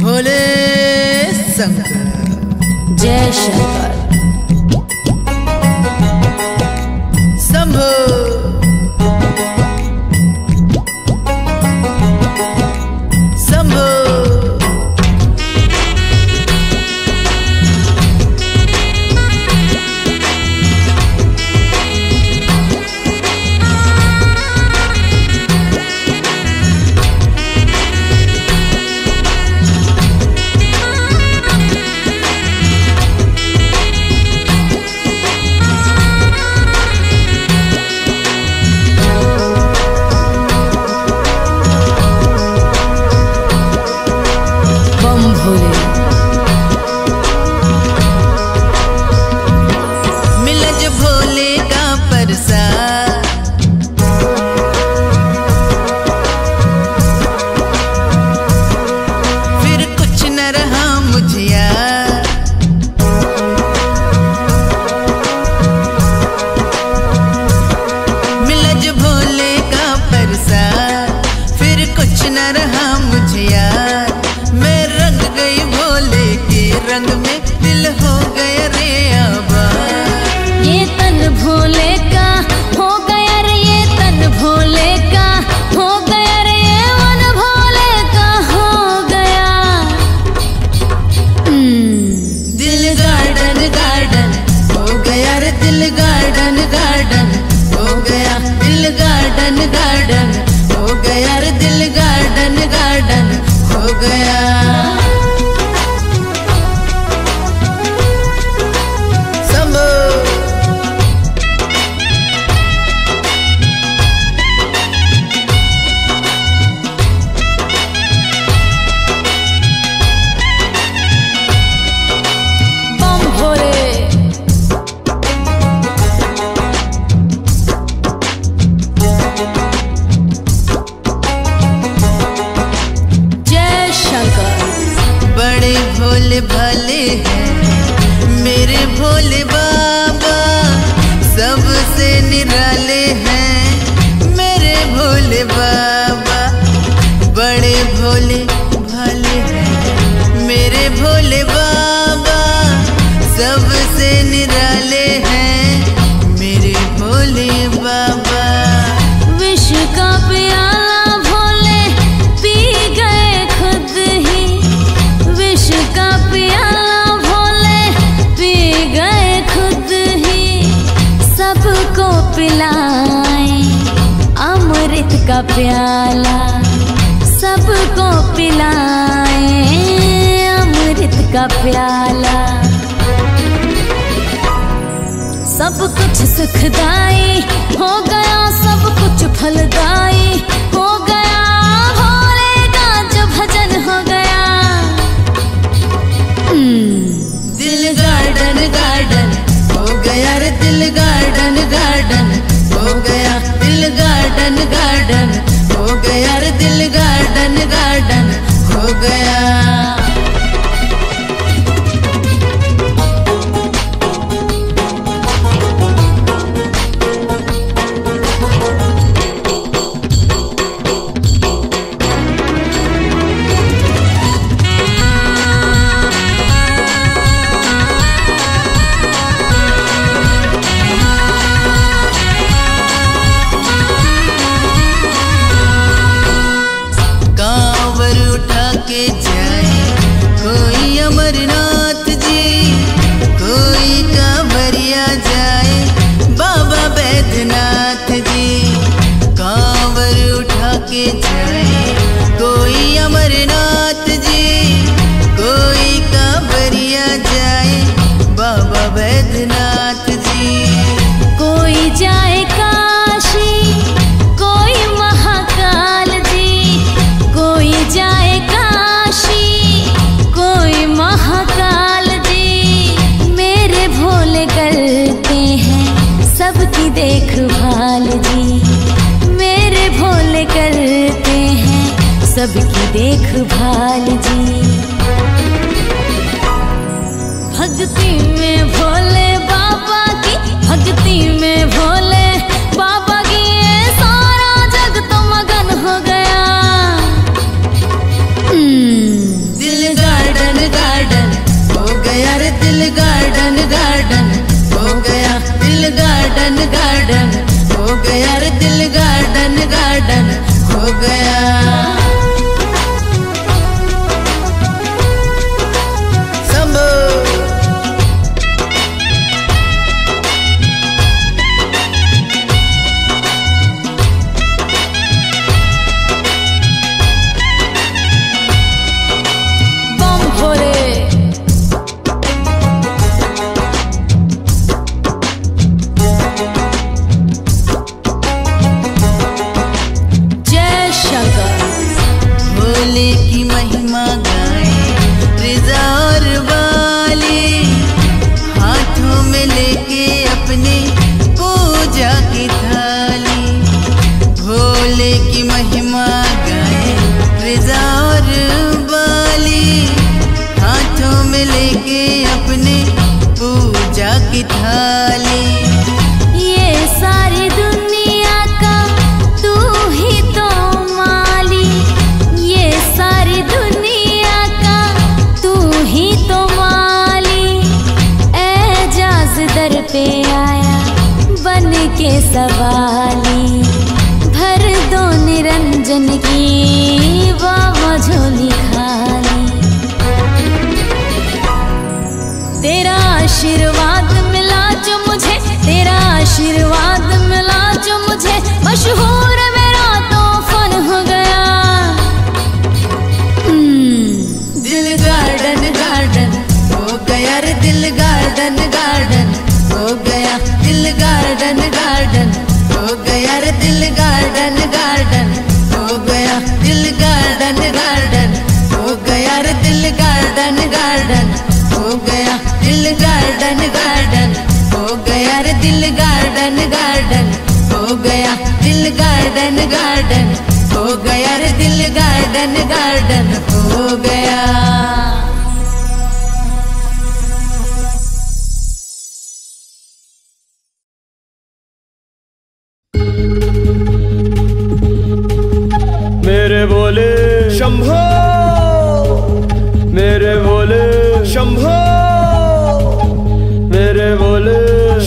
भोले शंकर जय शंकर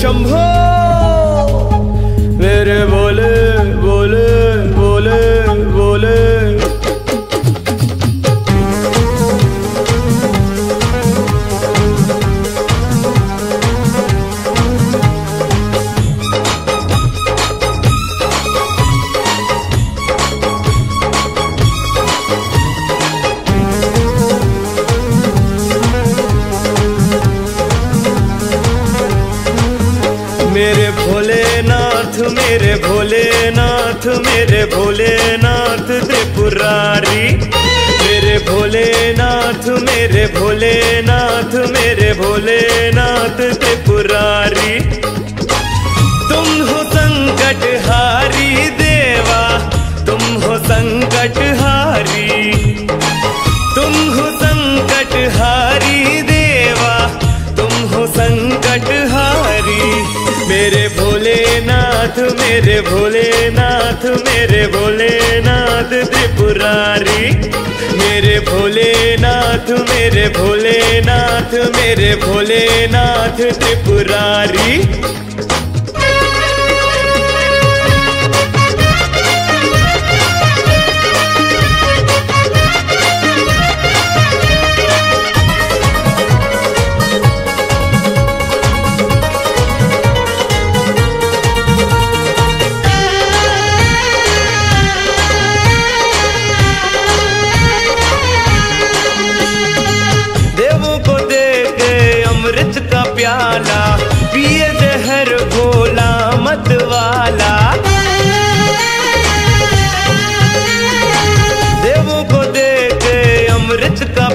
शंभो मेरे बोल राज त्रिपुरारी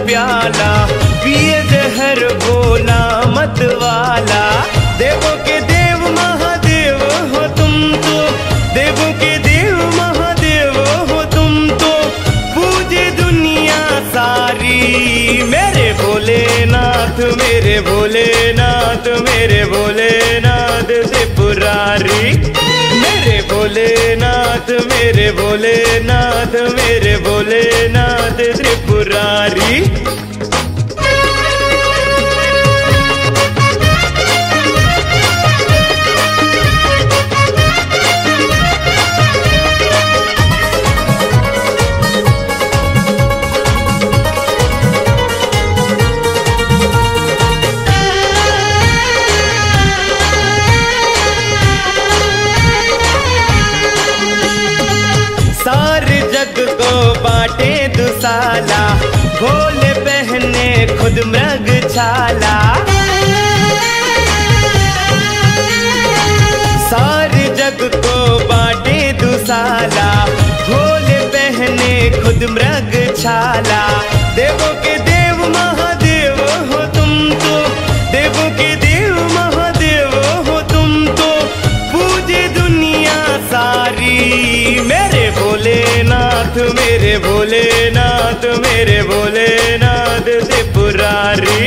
प्याला, पिए जहर बोला मत वाला। देवों के देव महादेव हो तुम तो देवों के देव महादेव हो तुम तो। पूजे दुनिया सारी, मेरे भोलेनाथ मेरे भोलेनाथ मेरे भोलेनाथ से पुरारी। भोलेनाथ मेरे भोलेनाथ मेरे भोलेनाथ त्रिपुरारी। खुद मृग छाला। सारे जग को बांटे दुसाला। भोले पहने खुद मृग छाला। देवों के देव महादेव हो तुम तो। देवों के देव महादेव हो तुम तो। पूजे दुनिया सारी। मेरे भोलेनाथ मेरे भोलेनाथ मेरे भोलेनाथ त्रिपुरारी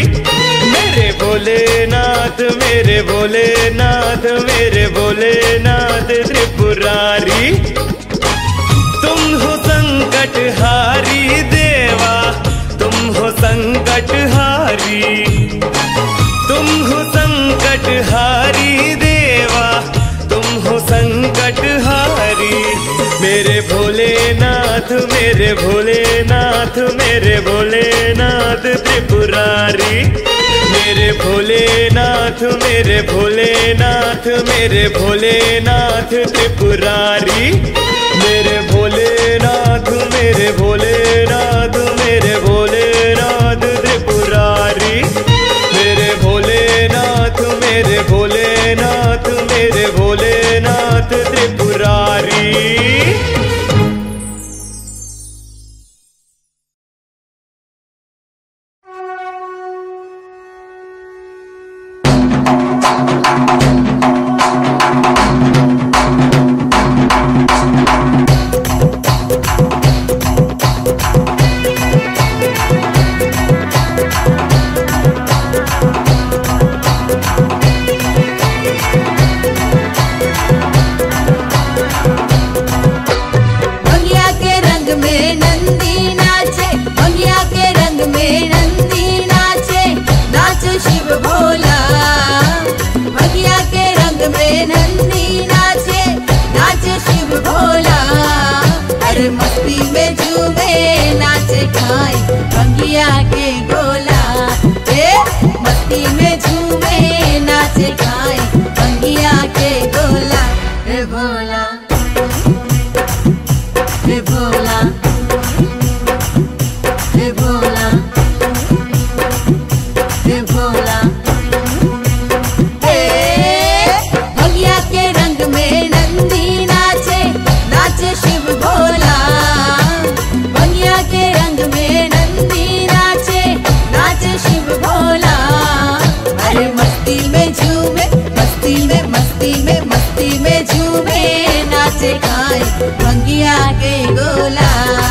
मेरे भोलेनाथ मेरे भोलेनाथ, मेरे भोले नाथ त्रिपुरारी। तुम हो संकट हारी देवा, तुम हो संकट हारी भोलेनाथ मेरे भोलेनाथ मेरे भोलेनाथ त्रिपुरारी मेरे भोलेनाथ मेरे भोलेनाथ मेरे भोलेनाथ त्रिपुरारी मेरे भोलेनाथ मेरे भोलेनाथ मेरे भोलेनाथ त्रिपुरारी मेरे भोलेनाथ मेरे भोलेनाथ मेरे भोलेनाथ में झूमे मस्ती में मस्ती में मस्ती में झूमे नाचे गाए भंगिया के गोला।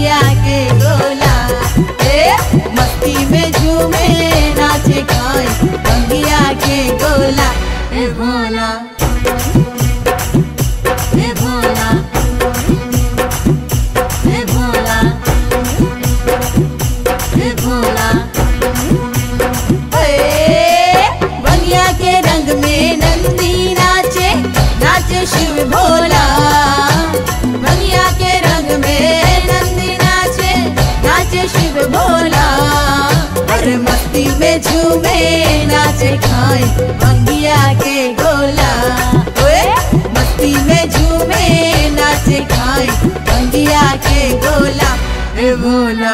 पिया के गोला ए मस्ती में झूमे नाचे गाए बंगिया के गोला। ए भोला। से खाए मंगिया के गोला। ओए, मस्ती में झूमे, नाचे खाए मंगिया के गोला। ए बोला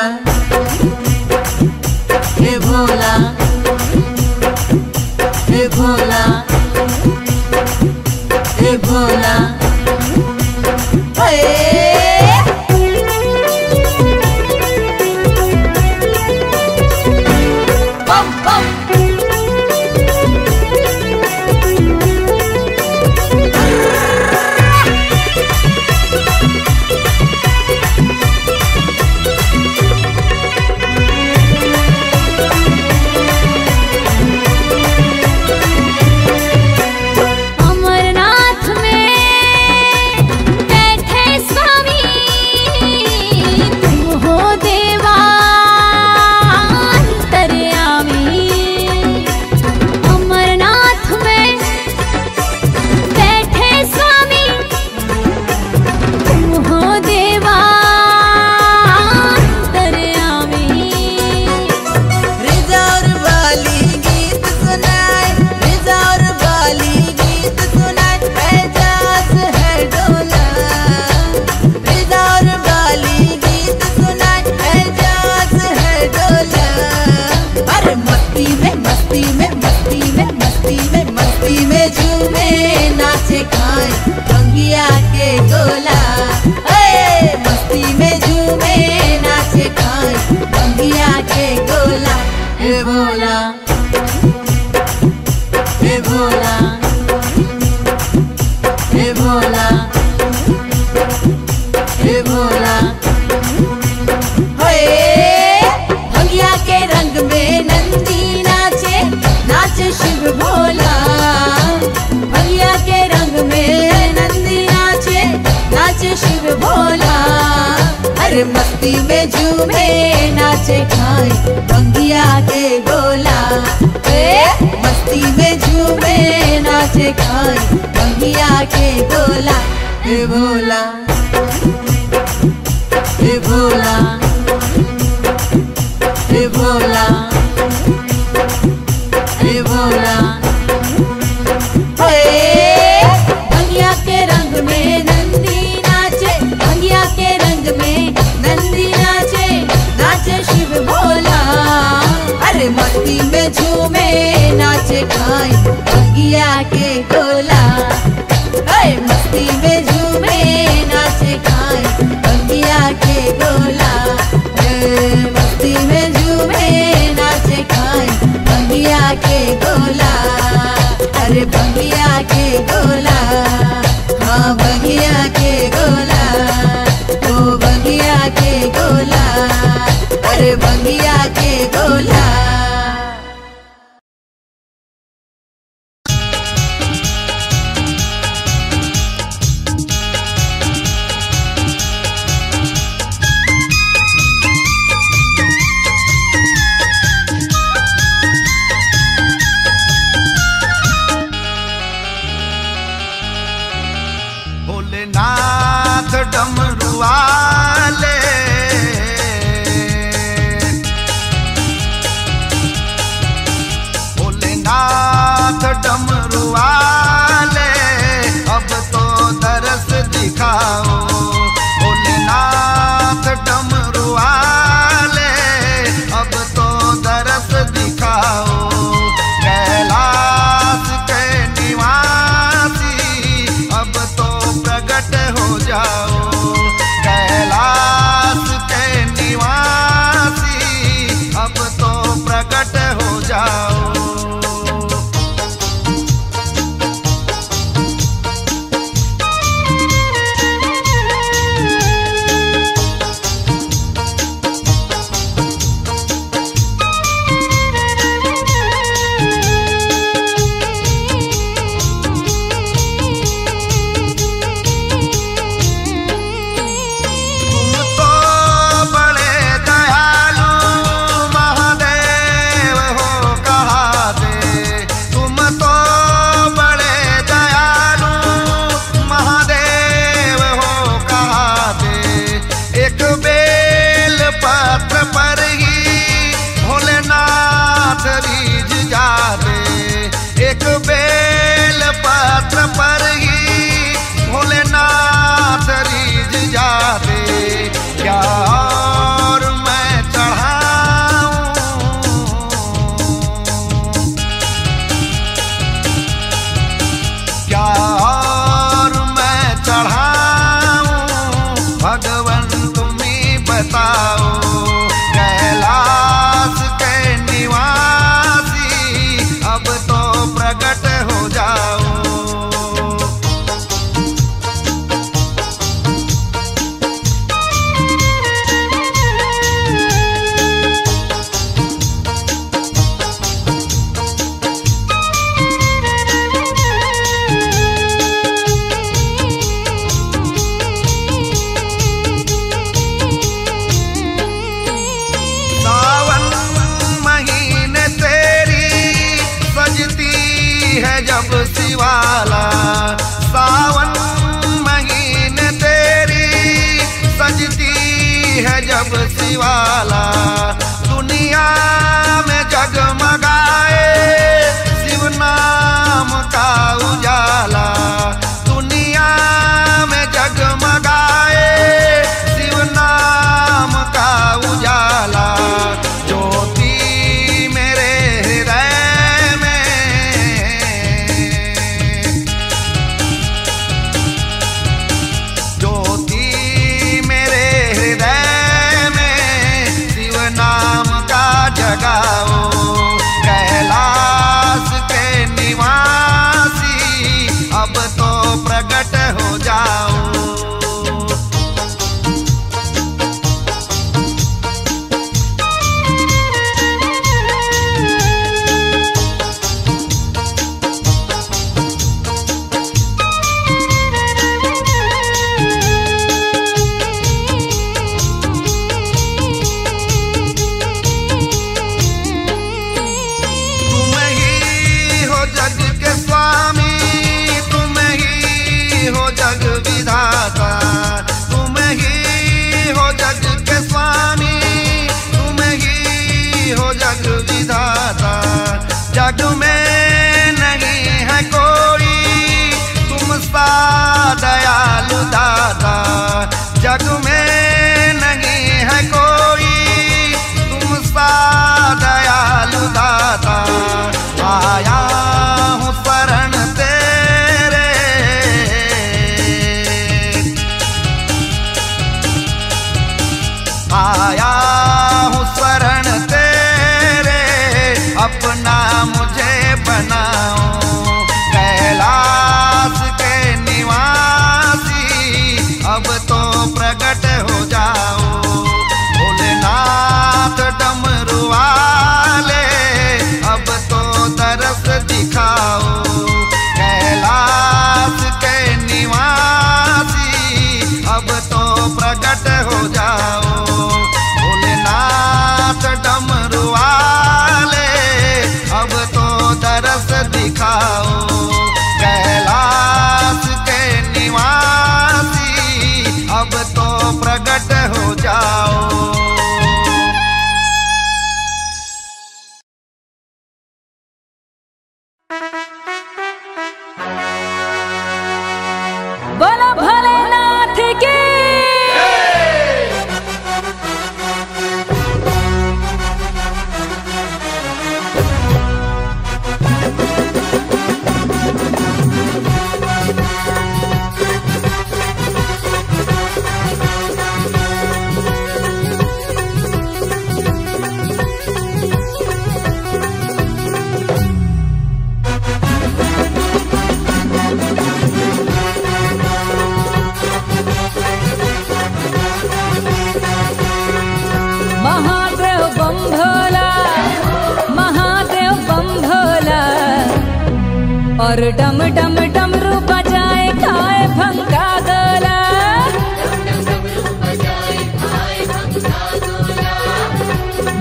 और डम डम डमरू बजाए खाए भंगा गोला।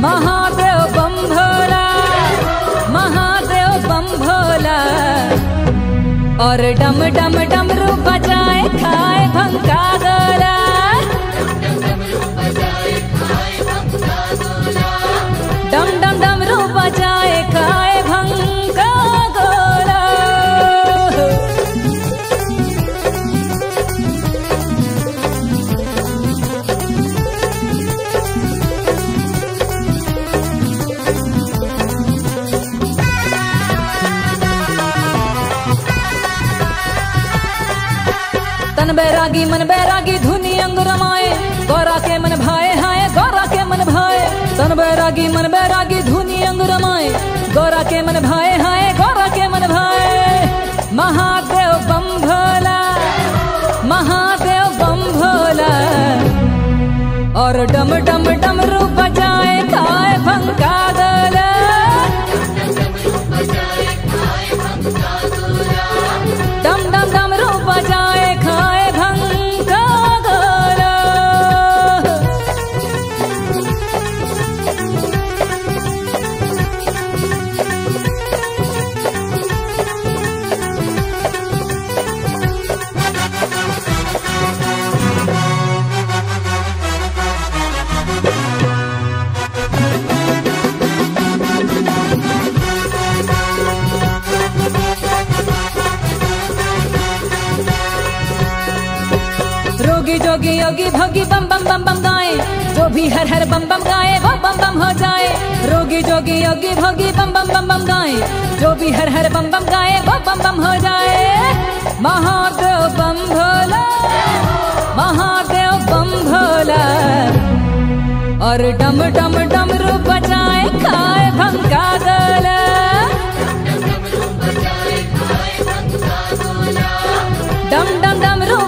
महादेव बम भोला महादेव बम भोला और डम डम मन बैरागी धुनी अंग रमाए गौरा के मन भाए हाय। जो भी हर हर बम बम गाए, वो बम बम हो जाए। रोगी जोगी योगी भोगी बम बम बम बम गाए। जो भी हर हर बम बम गाए, वो बम बम हो जाए। महादेव बम भोला, महादेव बम भोला। और डम डम डमरू बजाए, खाए भंगा गोला। डम डम डमरू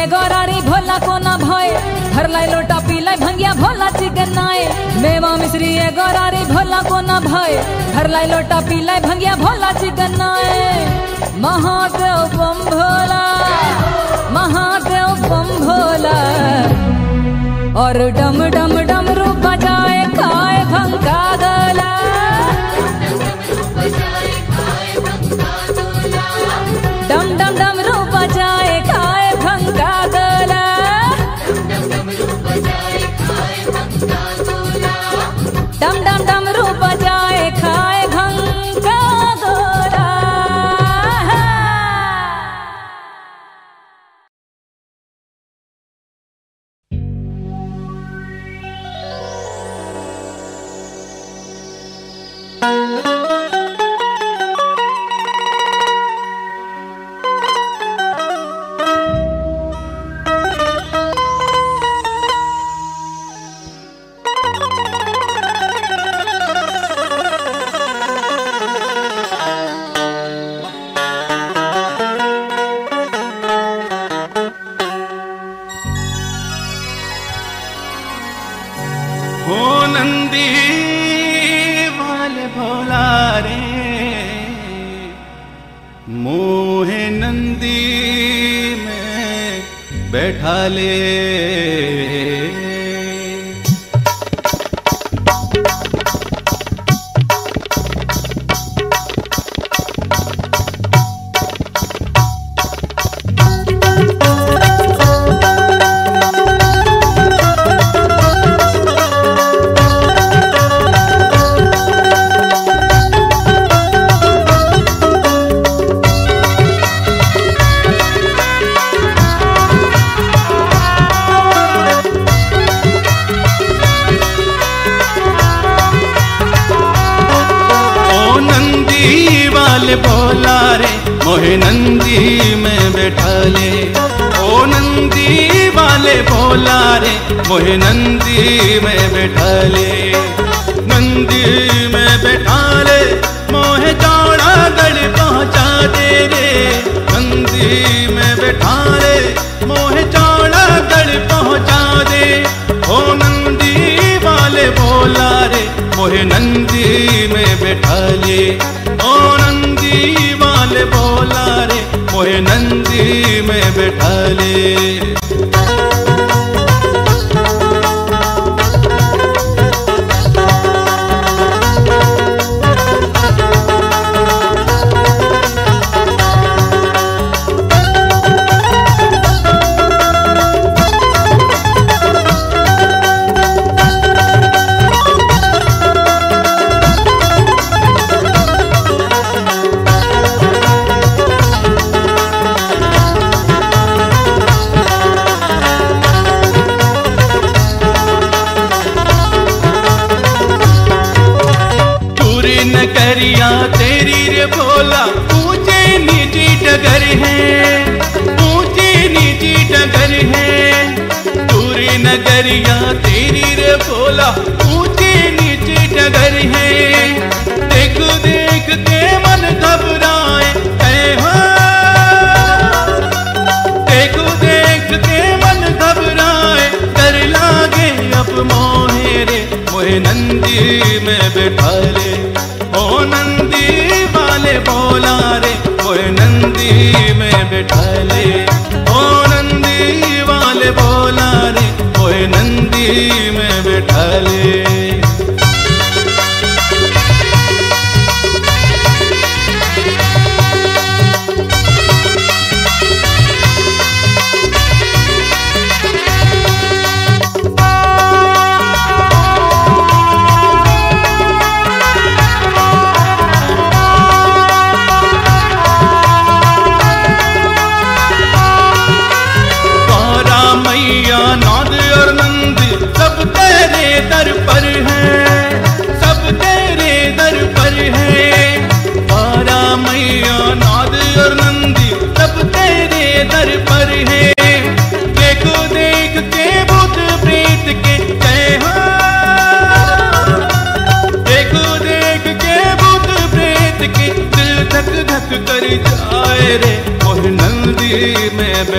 ए गौरारी भोला को ना भाए भर लाई लोटा पी लाई भंगिया भोला चिकन नाए मेवा मिश्री ए गौरारी भोला को ना भाए भर लाई लोटा पी लाई भंगिया भोला चिकन नाए महादेव बम भोला महादेव बम भोला और डम डम डमरू बजाए खाए भंगा गोला मोहे नंदी में बैठा ले। ओ नंदी वाले बोला रे, मोहे नंदी में बैठा ले।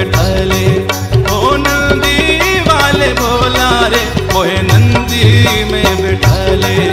ढले। ओ नंदी वाले भोला रे मोहे नंदी में बिठले।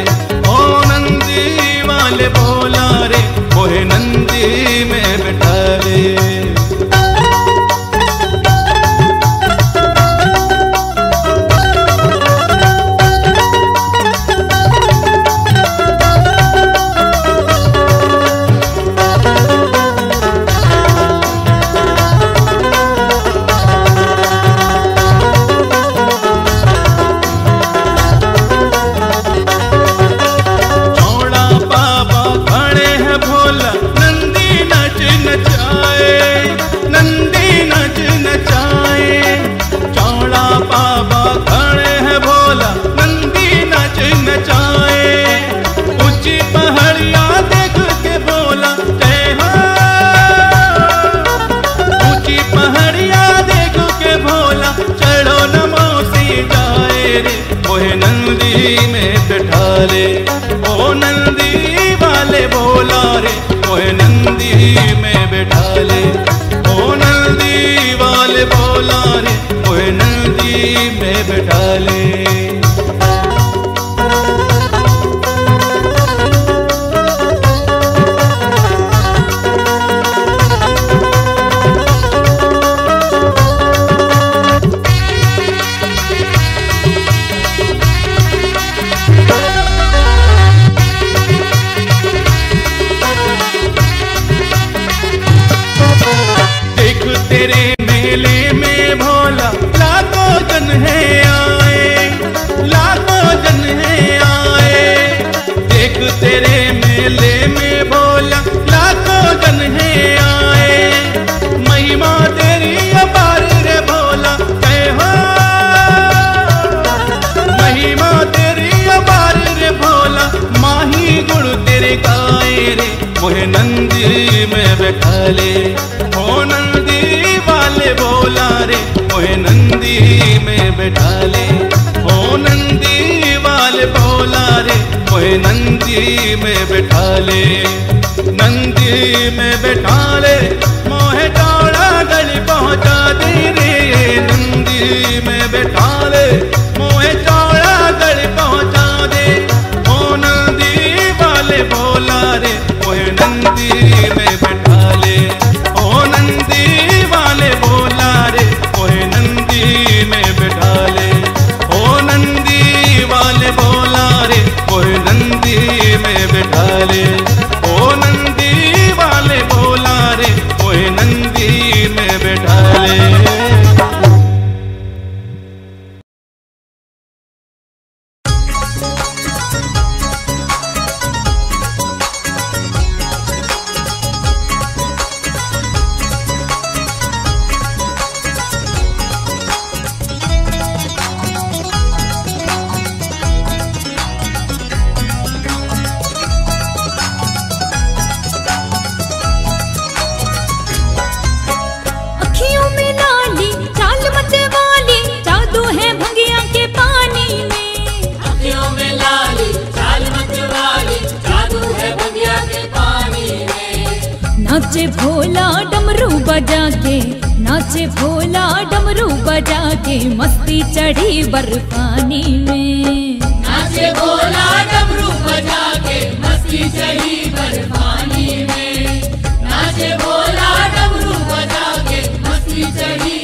नाचे भोला डमरू बजा के नाचे भोला डमरू बजा के मस्ती चढ़ी बर्फानी में। नाचे भोला डमरू बजा के मस्ती चढ़ी बर्फानी में। नाचे भोला डमरू बजा के मस्ती चढ़ी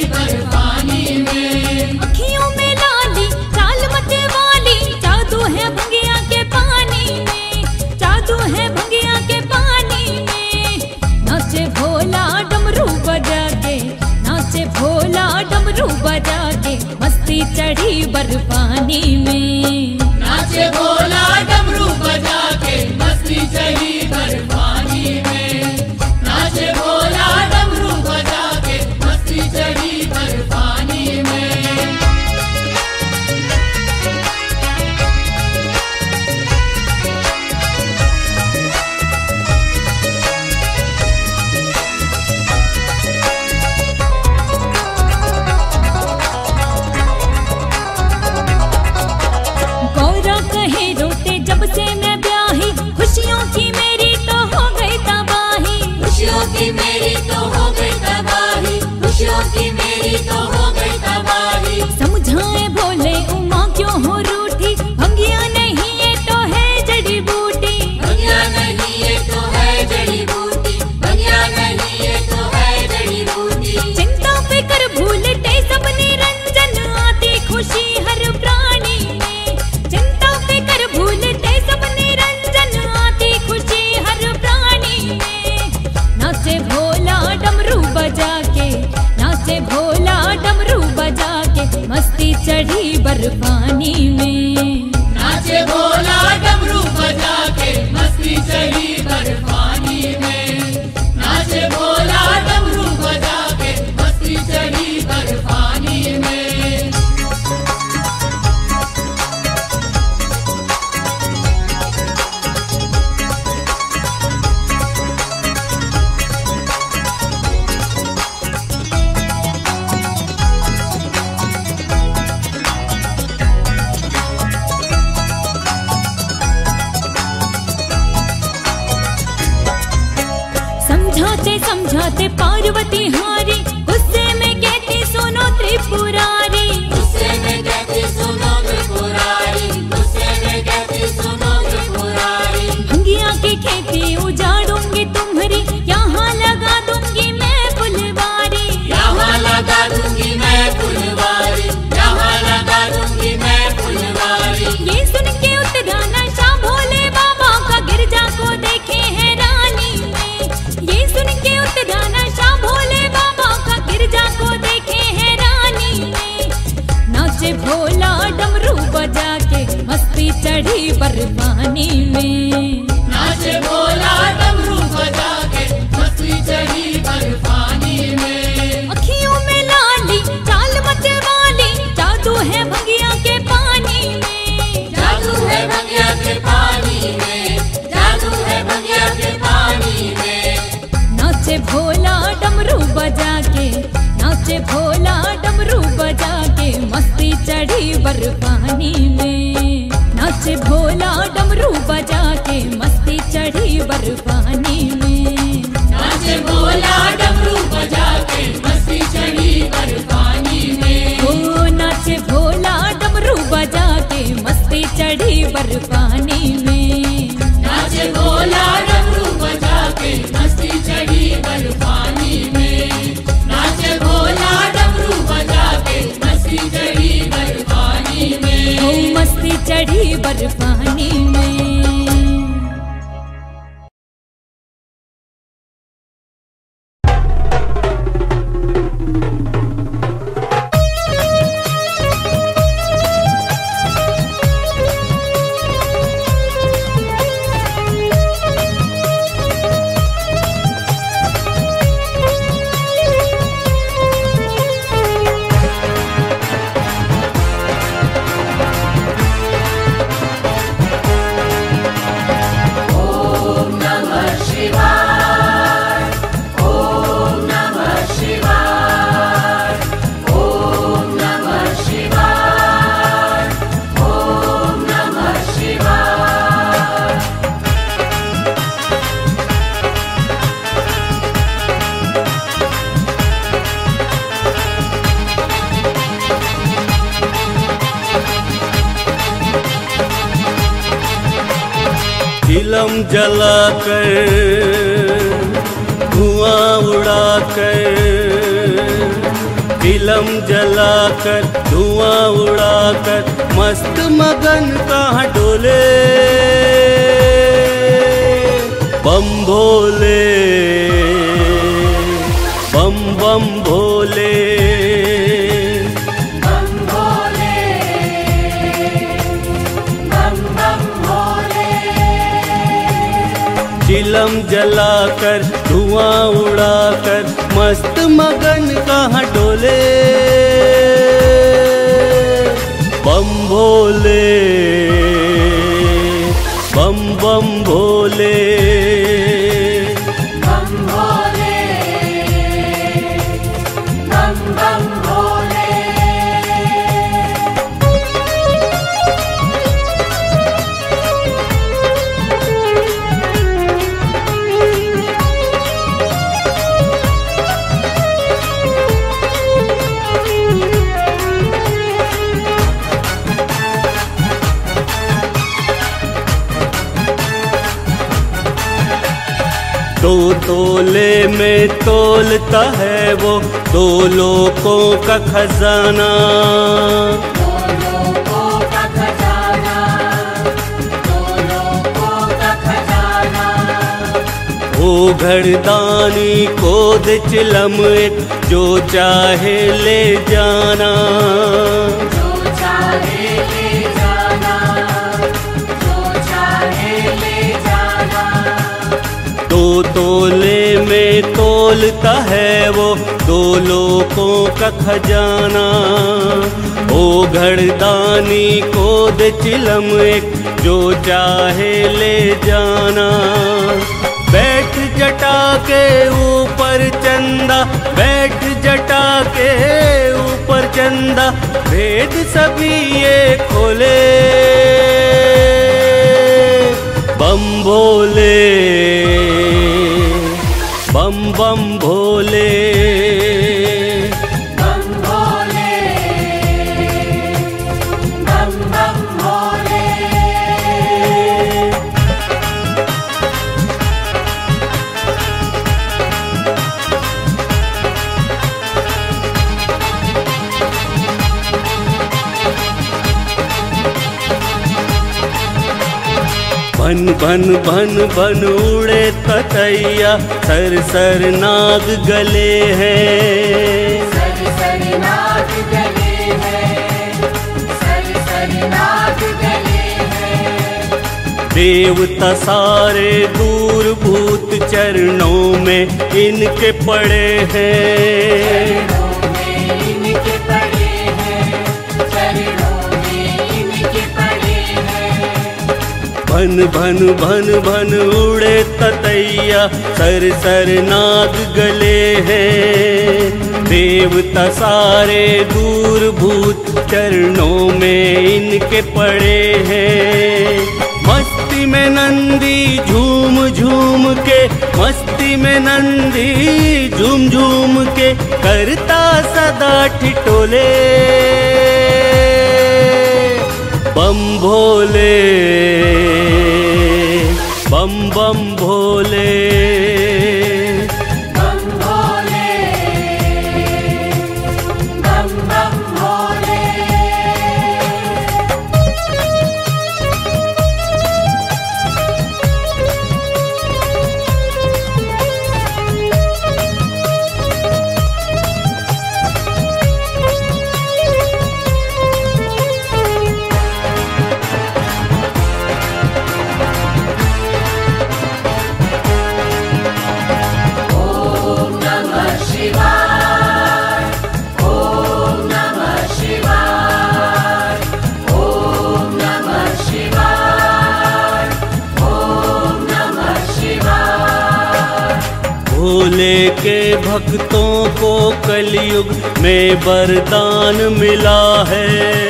बजा के मस्ती चढ़ी बर्फानी में। नाचे बोला डमरू बजा के मस्ती चढ़ी बर्फानी नाचे भोला डमरू बजा के मस्ती चढ़ी बर्फानी में। नाचे भोला डमरू बजा के मस्ती चढ़ी बर्फानी में। नाचे भोला डमरू बजा के मस्ती चढ़ी बर्फानी में। ओ, नाचे भोला डमरू बजा के मस्ती चढ़ी बर्फानी में। बम भोले बम बम भोले। चिलम जलाकर धुआँ उड़ाकर मस्त मगन कहाँ डोले। तोले में तोलता है वो दो लोगों का खजाना। वो घरदानी को चिलम जो चाहे ले जाना। तोले में तोलता है वो दो लोगों का खजाना। ओ घरदानी को दे चिलम एक, जो चाहे ले जाना। बैठ जटा के ऊपर चंदा, बैठ जटा के ऊपर चंदा, भेद सभी ये खोले। बम भोले बं बं भो बन बन बन बन उड़े ततैया। सर सर नाग गले हैं। देवता सारे दूर भूत चरणों में इनके पड़े हैं। भन भन भन भन उड़े ततैया। सर सर नाग गले हैं। देवता सारे दूर भूत चरणों में इनके पड़े हैं। मस्ती में नंदी झूम झूम के, मस्ती में नंदी झूम झूम के करता सदा ठिठोले। बम भोले बम बम भोले। कलयुग में वरदान मिला है।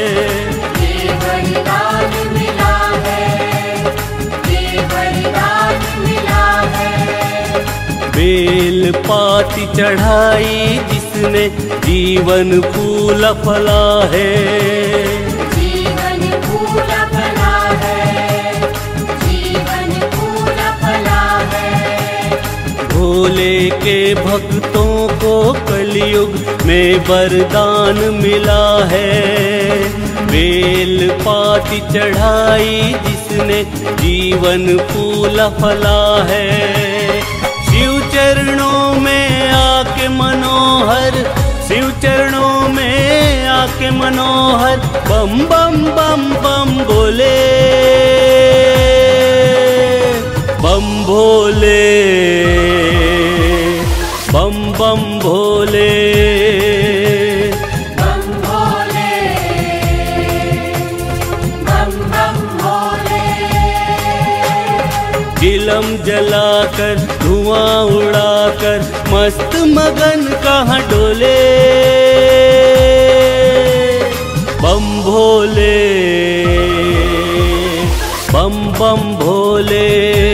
बेल पाती चढ़ाई जिसने जीवन फूल फला है। भोले के भक्तों को कलयुग में वरदान मिला है। बेल पाती चढ़ाई जिसने जीवन फूल फला है। शिव चरणों में आके मनोहर, शिव चरणों में आके मनोहर, बम बम बम बम बोले। बम भोले बम बम भोले। बम भोले। बम बम भोले। चिलम जलाकर धुआँ उड़ाकर मस्त मगन कहाँ डोले। बम भोले। बम बम भोले।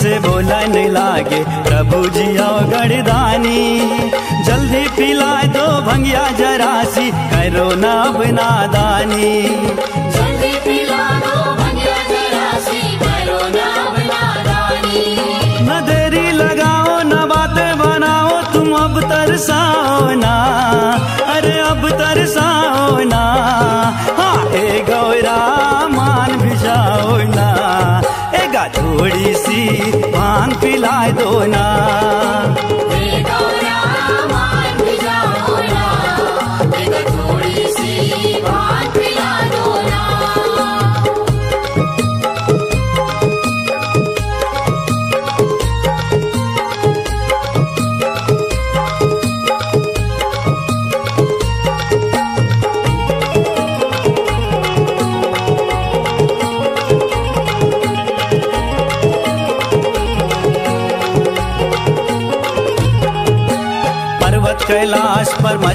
से बोलन लागे प्रभु जी और गड़दानी जल्दी पिला दो भंगिया जरासी करो ना बना दानी न देरी लगाओ बनाओ अब तरसाओ ना। अरे अब तरसा थोड़ी सी पान पिला दो ना।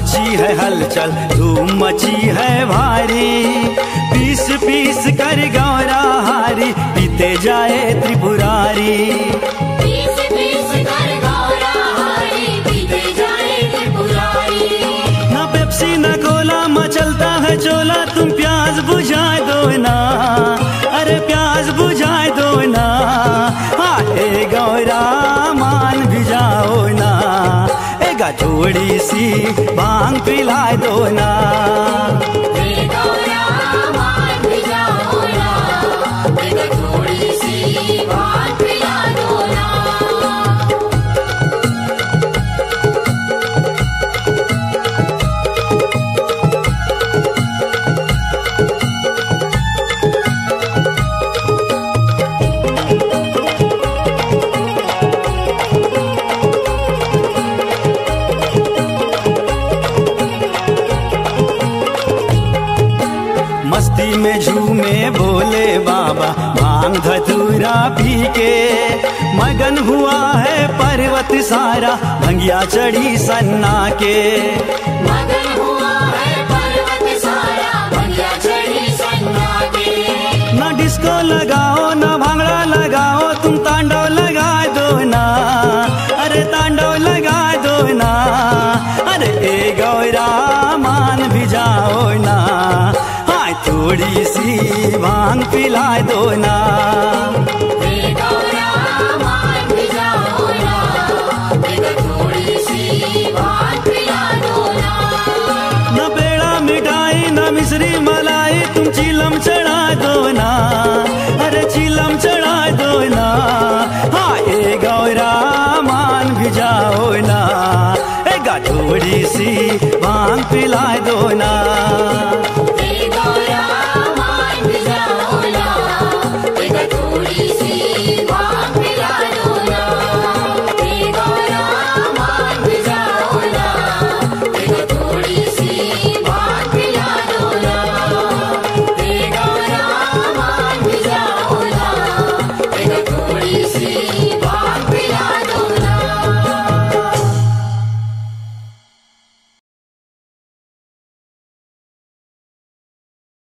मची है हलचल धूम मची है भारी। पीस पीस कर गौरा हारी पीते जाए त्रिपुरारी। पीस ना पेप्सी ना कोला मचलता है चोला तुम प्याज बुझा दो ना। थोड़ी सी भाँग पिलाए दो सारा भंगिया चढ़ी सन्ना के। मगन हुआ है पर्वत सारा भंगिया चढ़ी सन्ना के। ना डिस्को लगाओ ना भांगड़ा लगाओ तुम तांडव लगा दो ना। अरे तांडव लगा दो ना। अरे ए गौरा मान भी जाओ ना। हाँ थोड़ी सी भाँग पिला दो ना।